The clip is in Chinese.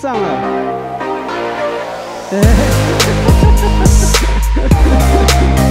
上了。